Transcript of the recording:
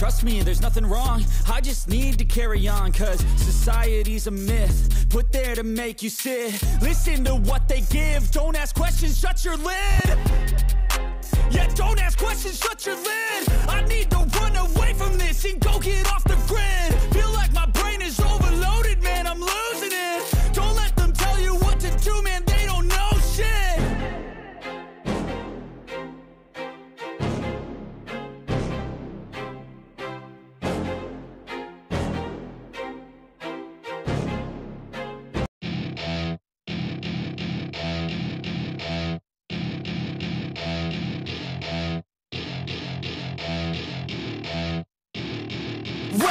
Trust me, there's nothing wrong. I just need to carry on Cause society's a myth Put there to make you sit. Listen to what they give. Don't ask questions, shut your lid. Yeah, don't ask questions, shut your lid